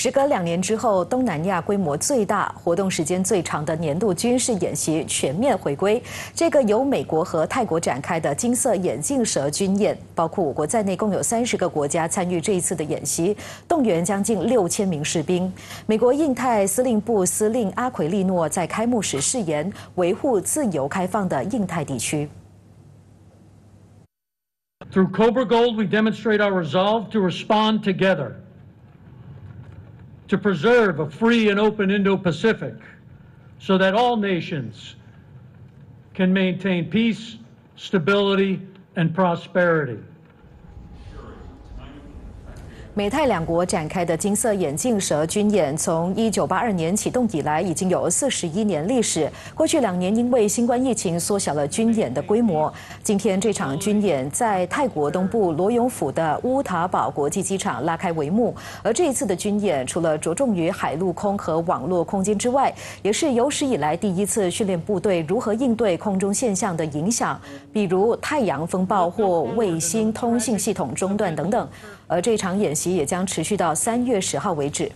时隔两年之后，东南亚规模最大、活动时间最长的年度军事演习全面回归。这个由美国和泰国展开的金色眼镜蛇军演，包括我国在内，共有三十个国家参与这一次的演习，动员将近六千名士兵。美国印太司令部司令阿奎利诺在开幕时誓言，维护自由开放的印太地区。Through Cobra Gold, we demonstrate our resolve to respond together. To preserve a free and open Indo Pacific so that all nations can maintain peace, stability, and prosperity. 美泰两国展开的金色眼镜蛇军演，从一九八二年启动以来，已经有四十一年历史。过去两年因为新冠疫情缩小了军演的规模。今天这场军演在泰国东部罗永府的乌塔堡国际机场拉开帷幕。而这一次的军演，除了着重于海陆空和网络空间之外，也是有史以来第一次训练部队如何应对空中现象的影响，比如太阳风暴或卫星通信系统中断等等。而这场演习也将持续到三月十号为止。